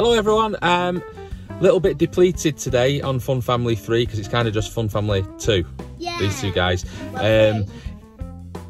Hello everyone. Um, a little bit depleted today on Fun Family 3 because it's kind of just Fun Family 2. Yeah. These two guys. Um,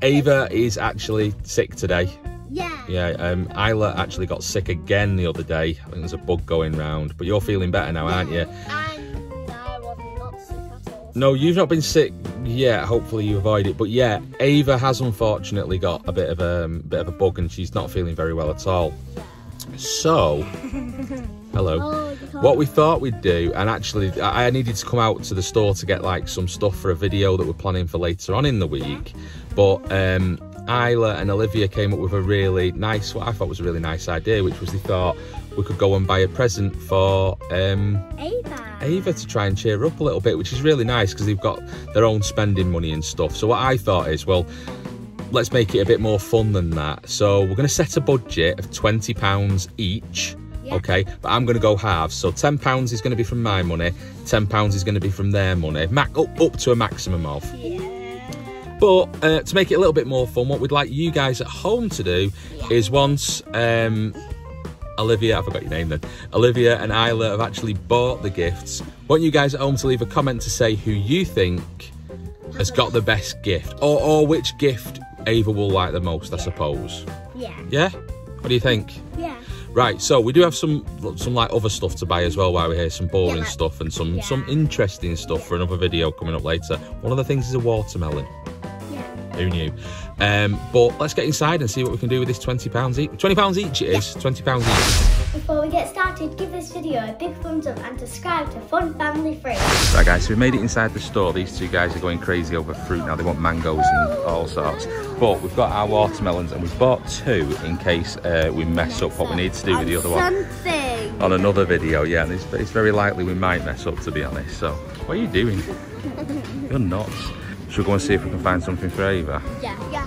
Ava is actually sick today. Yeah. Yeah, um, Isla actually got sick again the other day. I think there's a bug going round. But you're feeling better now, aren't you? I'm, I was not sick at all. No, you've not been sick yet. Hopefully you avoid it. But yeah, Ava has unfortunately got a bit of a um, bit of a bug and she's not feeling very well at all. So, hello. Oh, What we thought we'd do, and actually, I needed to come out to the store to get like some stuff for a video that we're planning for later on in the week. But um, Isla and Olivia came up with a really nice, what I thought was a really nice idea, which was they thought we could go and buy a present for um, Ava. Ava to try and cheer her up a little bit, which is really nice because they've got their own spending money and stuff. So what I thought is, well, let's make it a bit more fun than that. So we're going to set a budget of twenty pounds each. Yeah. Okay, but I'm going to go halves. So ten pounds is going to be from my money, ten pounds is going to be from their money, Mac up up to a maximum of. Yeah. But uh, to make it a little bit more fun, what we'd like you guys at home to do is once um, Olivia, I forgot your name then, Olivia and Isla have actually bought the gifts, want you guys at home to leave a comment to say who you think has got the best gift or, or which gift Ava will like the most, I suppose. Yeah. Yeah? What do you think? Yeah. Right, so we do have some some like other stuff to buy as well while we're here, some boring Yeah. stuff and some Yeah. some interesting stuff for another video coming up later. One of the things is a watermelon. Yeah. Who knew? Um, but let's get inside and see what we can do with this twenty pounds each. Twenty pounds each it is. Twenty pounds each. Before we get started, give this video a big thumbs up and subscribe to Fun Family 3. Right, guys, so we made it inside the store. These two guys are going crazy over fruit now. They want mangoes and all sorts. But we've got our watermelons and we've bought two in case uh, we mess up what we need to do with the other one. Something. on another video, yeah, and it's, it's very likely we might mess up to be honest. So, what are you doing? You're nuts. Should we go and see if we can find something for Ava? Yeah. Yeah.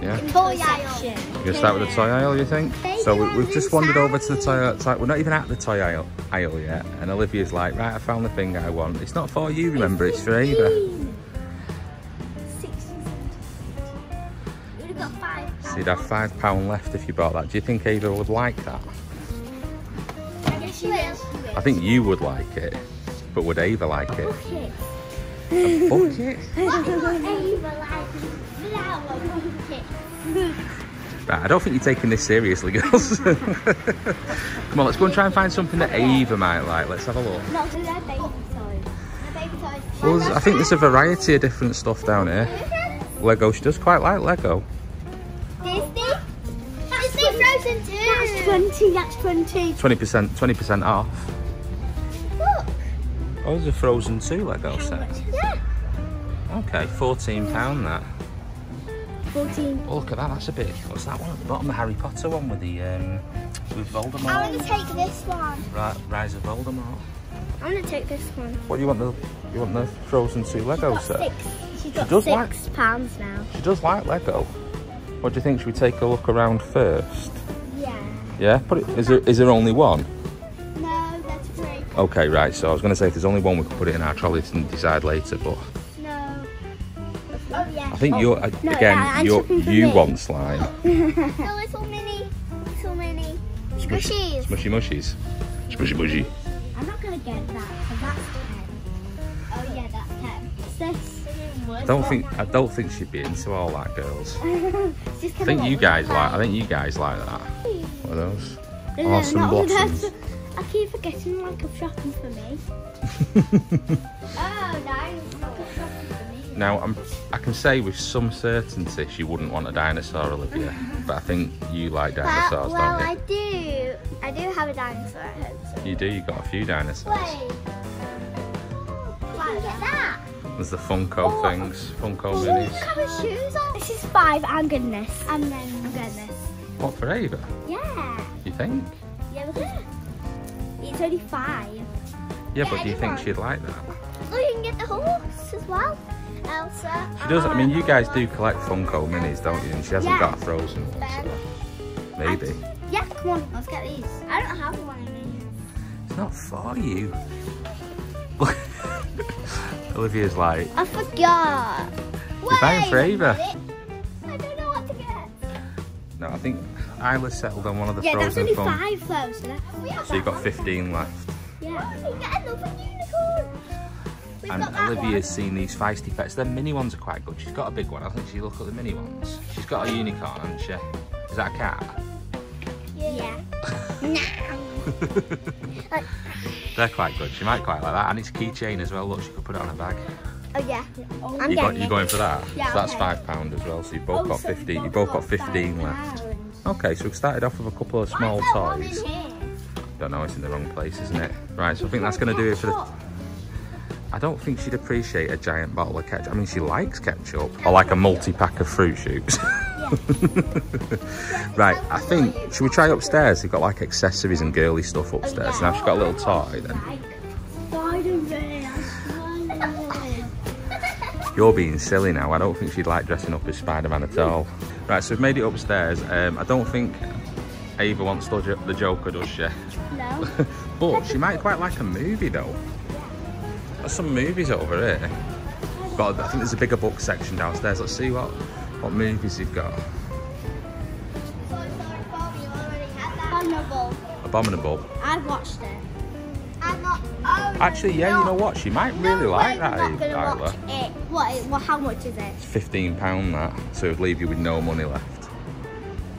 Yeah? Toy section. You're gonna start with the toy aisle, you think? So we, we've just wandered over to the toy, aisle. We're not even at the toy aisle, aisle yet, and Olivia's like, right, I found the thing I want. It's not for you, remember? It's for Ava. So you'd have five pound left if you bought that. Do you think Ava would like that? Yes, she will. I think you would like it, but would Ava like it? Bucket. A bucket? What would Ava like? Flower bucket. Right, I don't think you're taking this seriously, girls. Come on, let's go and try and find something that Ava might like. Let's have a look. Not to their baby toys. Their baby toys. Well, I think there's a variety of different stuff down here. Lego, she does quite like Lego. 20, that's 20. 20%, 20% off. Look. Oh, there's a Frozen 2 Lego set. Yeah. Okay, £14 that. 14. Oh, look at that, that's a bit... What's that one at the bottom? The Harry Potter one with the, um, with Voldemort. I want to take this one. Right, Rise of Voldemort. I want to take this one. What do you want the, you want the Frozen 2 Lego set? six. She's got does six like- pounds now. She does like Lego. What do you think? Should we take a look around first? Yeah. Put it. Is there is there only one? No, that's three. Okay, right. So I was going to say if there's only one, we could put it in our trolley and decide later. But No. Oh, yeah. I think you're uh, no, again. yeah, and you something for you me. want slime, The little mini, little mini squishies. mushy mushies, smushy mushy. I'm not going to get that because that's 10. Oh, yeah, that's 10. It's this. I don't think I don't think she'd be into all that, girls. I think you guys like. I think you guys like that. What are those? No, no, Awesome not blossoms. that. I keep forgetting like I'm shopping for me. oh, no, a shopping for me. Now I'm. I can say with some certainty she wouldn't want a dinosaur, Olivia. but I think you like dinosaurs, well, well, don't you? I do. I do have a dinosaur at home. So. You do. You got a few dinosaurs. Wait. Wow, get that. There's the Funko Oh. things, Funko Oh, minis. look at shoes on. This is five. I'm getting this. And then I'm getting this. What for Ava? Yeah. Think? Yeah, it. It's only five. Yeah, Yeah, but do you think she'd like that? Oh, you can get the horse as well. Elsa. She does. I mean, you oh, guys do collect Funko minis, don't you? And she hasn't Yeah. got a Frozen one, so maybe. Yeah, come on. Let's get these. I don't have one of these. It's not for you. Olivia's like, I forgot. We're buying for Ava. I don't know what to get. no, I think Isla settled on one of the Yeah, that's frozen only fun. five though, so. So you've got 15 left. Yeah. We get another unicorn. We've And got that Olivia's seen these feisty pets. The mini ones are quite good. She's got a big one, hasn't she? Look at the mini ones. She's got a unicorn, hasn't she? Is that a cat? one. Yeah. Like, They're quite good. She might quite like that. And it's a keychain as well. Look, she could put it on her bag. oh yeah. I'm You, go, getting you it. going for that? Yeah, so that's okay. five pound as well. So you've both Oh, got so 15. You've both got 15 left. pounds. Okay, so we've started off with a couple of small Why is there one in toys. Don't know, it's in the wrong place, isn't it? Right, so I think that's going to do it for the... I don't think she'd appreciate a giant bottle of ketchup. I mean, she likes ketchup. Or like a multi-pack of fruit shoots. right, I think... Should we try upstairs? They've got like accessories and girly stuff oh, upstairs. Now she's got a little toy then. You're being silly now. I don't think she'd like dressing up as Spider-Man at all. Right, so we've made it upstairs. Um, I don't think Ava wants the, Jo- the Joker, does she? No. But she might quite like a movie though. There's some movies over here. But I think there's a bigger book section downstairs. Let's see what, what movies you've got. Vulnerable. Abominable. I've watched it. I'm not. Actually, yeah, you know what? She might really no like that, not gonna Isla. watch it. What? is- What? How much is it? It's £15 that, so it would leave you with no money left.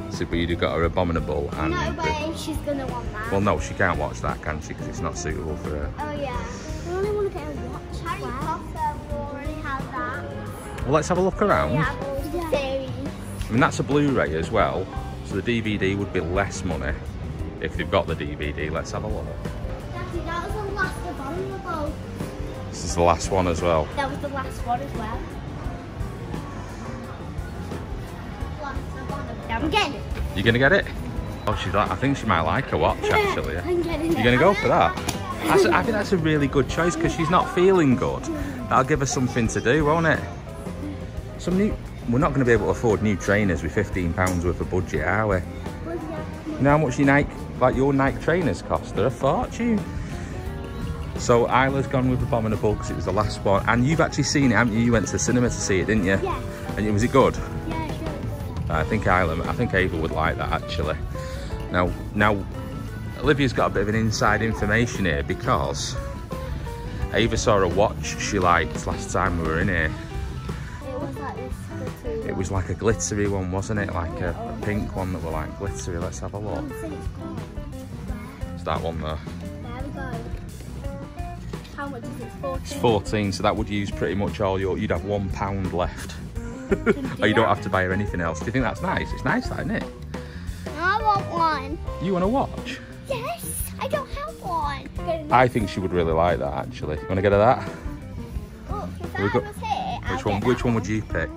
So, but you've got her Abominable and... No the- way. She's gonna want that. well, no, she can't watch that, can she? Because it's not suitable for her. Oh yeah. I only want to get a watch. Harry Potter. We already have that. Well, let's have a look around. We have all the series. I mean, that's a Blu-ray as well, so the DVD would be less money if they've got the DVD. Let's have a look. The last one as well. That was the last one as well. I'm getting it. You're gonna get it? Oh, she's like, I think she might like a watch actually. I'm getting it. You gonna go for that? That's a, I think that's a really good choice because she's not feeling good. That'll give her something to do, won't it? Some new. We're not going to be able to afford new trainers with fifteen pounds worth of budget, are we? You know how much your Nike, like your Nike trainers cost? They're a fortune. So Isla's gone with Abominable because it was the last one, and you've actually seen it, haven't you? You went to the cinema to see it, didn't you? Yeah. And was it good? Yeah, sure. It was I think Isla, I think Ava would like that actually. Now, now, Olivia's got a bit of an inside information here because Ava saw a watch she liked last time we were in here. It was like this glittery It was like a glittery one, wasn't it? Like a, a pink one that were like glittery. Let's have a look. It's that one there. Much is it? 14. It's 14, so that would use pretty much all your. You'd have one pound left. or you don't have to buy her anything else. Do you think that's nice? It's nice, that, isn't it? I want one. You want a watch? Yes, I don't have one. I think she would really like that actually. You want to get her that? Oh, Look, We got- here, I'll Which one? Which one would you pick?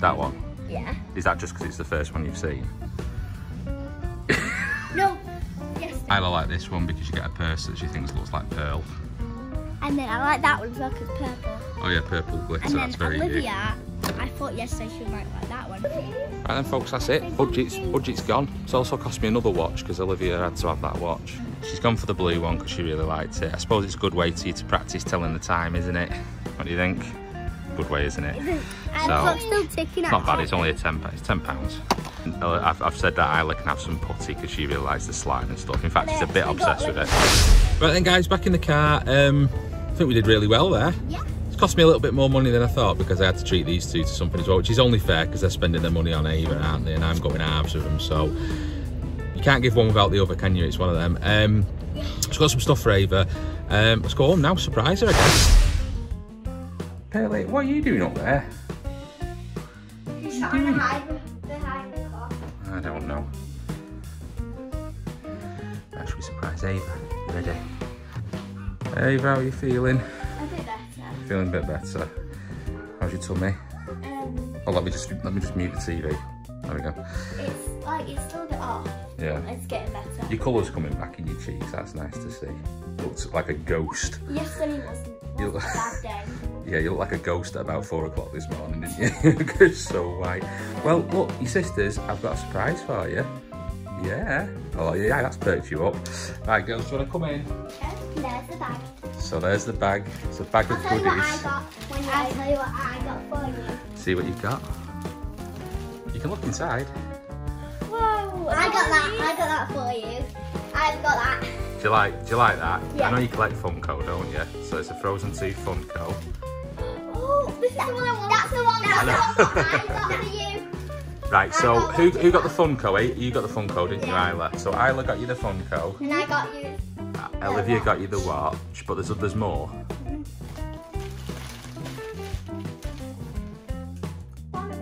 That one. Yeah. Is that just because it's the first one you've seen? Yes. I like this one because you get a purse that she thinks looks like pearl. And then I like that one as well because purple. Oh yeah, purple glitter. And then that's very cute. Olivia, I thought yesterday she might like that one. Right then, folks, that's it. Budget's budget's gone. It's also cost me another watch because Olivia had to have that watch. She's gone for the blue one because she really liked it. I suppose it's a good way to you to practice telling the time, isn't it? What do you think? Good way, isn't it? So- still ticking It's not bad. It's only a ten. It's ten pounds. Uh, I've, I've said that Isla can have some putty because she really likes the slime and stuff. In fact, she's a bit obsessed with it. Right then, guys, back in the car. Um, I think we did really well there. Yeah. It's cost me a little bit more money than I thought because I had to treat these two to something as well, which is only fair because they're spending their money on Ava, aren't they? And I'm going halves with them, so you can't give one without the other, can you? It's one of them. Um, just got some stuff for Ava. Um, let's go home now. Surprise her, I guess. Perley, what are you doing up there? She's trying to hide Ava? You ready? Ava, how are you feeling? A bit better. Feeling a bit better. How's your tummy? Um, Oh, let me just let me just mute the TV. There we go. it's like it's still a bit off. Yeah. It's getting better. Your colour's coming back in your cheeks. That's nice to see. Looks like a ghost. Yesterday wasn't, wasn't a bad day. Yeah, you look like a ghost at about four o'clock this morning, didn't you? You're so white. Well, look, your sisters, I've got a surprise for you. Yeah. Oh, yeah, that's perked you up. Right, girls, do you want to come in? There's the bag. So there's the bag. It's a bag I'll of tell you what I goodies. got when you I'll tell you what I got for you. See what you've got. You can look inside. Whoa! I got that. I got that for you. I've got that. Do you like do you like that? Yeah. I know you collect Funko, don't you? So it's a Frozen 2 Funko. Oh, this is the one I want. That's the one. That's the one I got for you. Right, so who who got the Funko? Eh? You got the Funko, didn't you, Isla? So Isla got you the Funko. And I got you. Olivia got you the watch, but there's there's more.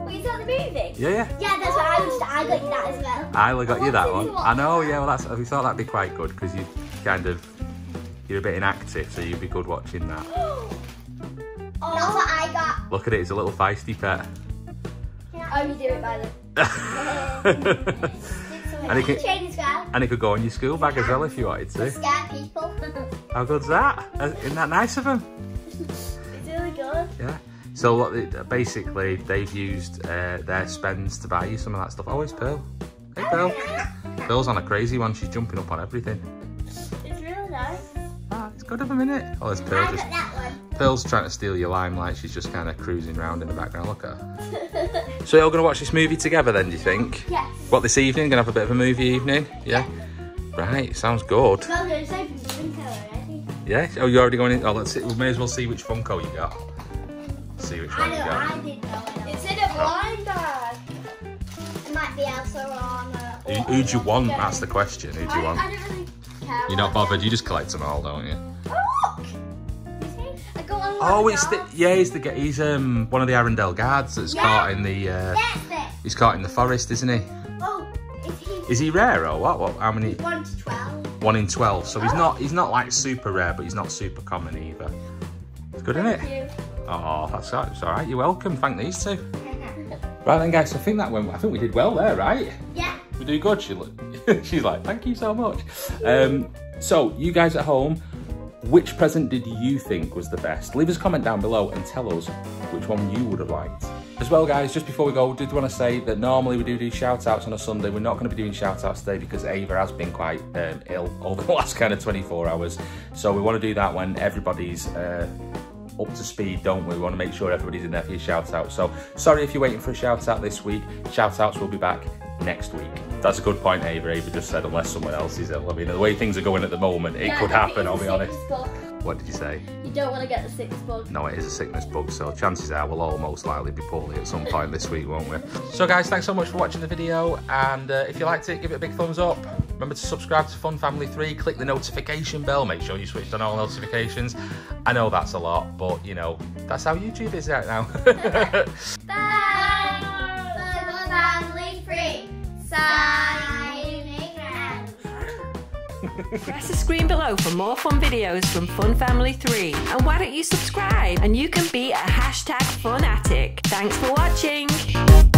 We saw the movie. Yeah, yeah. Yeah, that's what I was. I got you that as well. Isla got you that one. Watch I know, yeah. Well, that's we thought that'd be quite good because you kind of you're a bit inactive, so you'd be good watching that. Oh. That's what I got. Look at it, it's a little feisty pet. Oh, you do it by the. And it can- chain as well. and it could go on your school bag as well if you wanted to. Scare people. How good's that? Uh, Isn't that nice of them? it's really good. Yeah. So what? They, basically, they've used uh, their spends to buy you some of that stuff. Oh, it's Pearl. Hey, Pearl. Pearl's on a crazy one. She's jumping up on everything. It's really nice. Ah, it's good of a minute. Oh, there's Pearl. Pearl's trying to steal your limelight. She's just kind of cruising around in the background. Look at her. So you're all going to watch this movie together then, do you think? Yes. What, this evening? Going to have a bit of a movie evening? Yeah? Right, sounds good. Well, there's open the window already. Yeah? Oh, you're already going in? Oh, let's see. We may as well see which Funko you got. See which I one know, you got. I didn't know it. It's in a blind bag. It might be Elsa or Anna. Who, who do you want? That's the question. Who do you I, want? I don't really care. You're not bothered. You just collect them all, don't you? Oh, it's the yeah. He's the he's um one of the Arendelle guards that's Yeah. caught in the uh, That's he's caught in the forest, isn't he? Oh, is he Is he rare or what? What? How many? 1 to 12? One in twelve. So he's not he's not like super rare, but he's not super common either. It's good, isn't it? Thank Oh, that's. It's all right. You're welcome. Thank these two. Right then, guys. I think that went. I think we did well there, right? yeah. We do good. She look, she's like, thank you so much. Um, so you guys at home, which present did you think was the best? Leave us a comment down below and tell us which one you would have liked. As well, guys, just before we go, did want to say that normally we do do shout outs on a Sunday. We're not going to be doing shout outs today because Ava has been quite um, ill over the last kind of 24 hours. So we want to do that when everybody's uh, up to speed, don't we? We want to make sure everybody's in there for your shout out. So sorry if you're waiting for a shout out this week. Shout outs will be back next week. That's a good point, Ava. Ava just said, unless someone else is ill. I mean, the way things are going at the moment, it could happen, I'll be honest. What did you say? You don't want to get the sickness bug. No, it is a sickness bug, so chances are we'll all most likely be poorly at some point this week, won't we? So, guys, thanks so much for watching the video, and uh, if you liked it, give it a big thumbs up. Remember to subscribe to Fun Family 3, click the notification bell, make sure you switched on all notifications. I know that's a lot, but you know, that's how YouTube is right now. Press the screen below for more fun videos from Fun Family 3. And why don't you subscribe? And you can be a hashtag funatic. Thanks for watching.